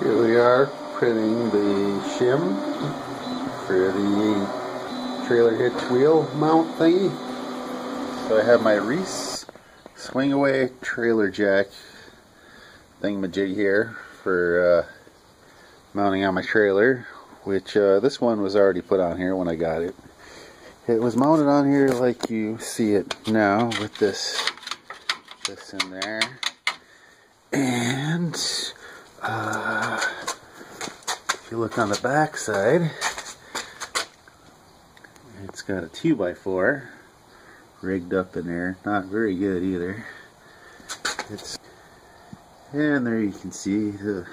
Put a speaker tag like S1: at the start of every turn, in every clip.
S1: Here we are printing the shim for the trailer hitch wheel mount thingy. So I have my Reese swing away trailer jack thingamajig here for uh, mounting on my trailer which uh, this one was already put on here when I got it. It was mounted on here like you see it now with this this in there and uh, if you look on the back side, it's got a 2x4 rigged up in there. Not very good either. It's and there you can see the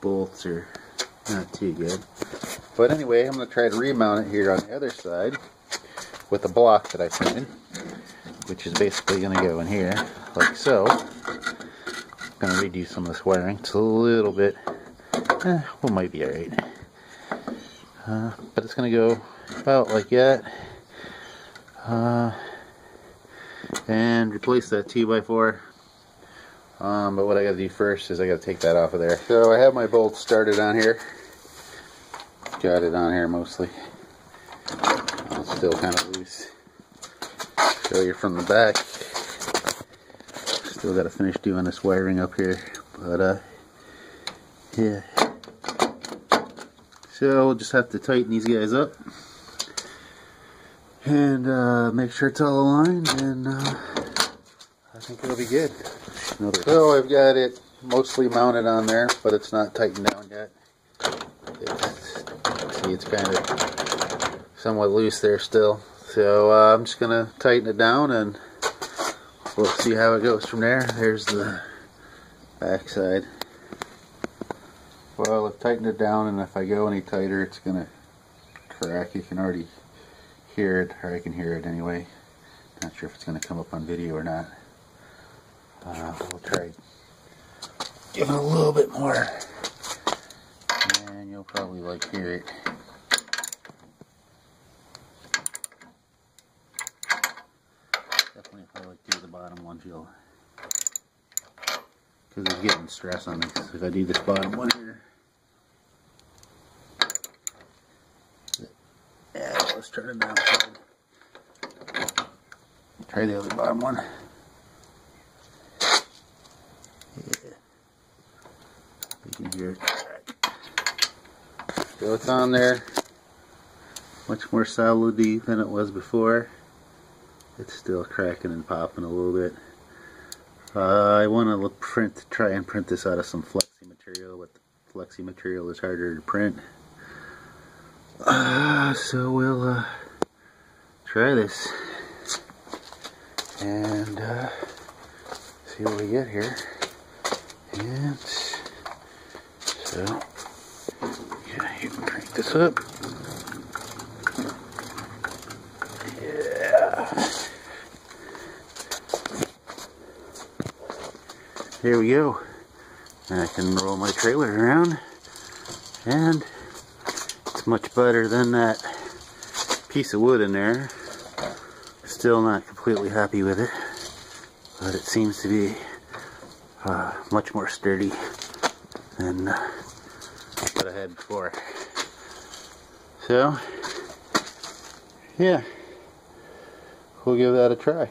S1: bolts are not too good. But anyway, I'm going to try to remount it here on the other side with a block that I printed, which is basically going to go in here, like so going to redo some of this wiring. It's a little bit, eh, well, might be alright. Uh, but it's going to go about like that. Uh, and replace that 2x4. Um, but what I got to do first is I got to take that off of there. So I have my bolts started on here. Got it on here mostly. It's still kind of loose. Show you from the back. Still got to finish doing this wiring up here, but uh, yeah. So we'll just have to tighten these guys up and uh, make sure it's all aligned, and uh, I think it'll be good. Another. So I've got it mostly mounted on there, but it's not tightened down yet. It's, see, it's kind of somewhat loose there still. So uh, I'm just gonna tighten it down and we'll see how it goes from there. There's the back side. Well, I've tightened it down, and if I go any tighter, it's going to crack. You can already hear it, or I can hear it anyway. Not sure if it's going to come up on video or not. Uh, we'll try give it a little bit more, and you'll probably like hear it. Definitely if I like because it's getting stress on me. If I do this bottom one here. Yeah, let's try the downside. Try the other bottom one. Yeah. You can hear it. So it's on there. Much more solidity than it was before. It's still cracking and popping a little bit. I want to print, try and print this out of some flexi material, but flexi material is harder to print. Uh, so we'll uh, try this and uh, see what we get here. And so, yeah, you can crank this up. Here we go. And I can roll my trailer around and it's much better than that piece of wood in there. Still not completely happy with it, but it seems to be uh, much more sturdy than uh, what I had before. So, yeah, we'll give that a try.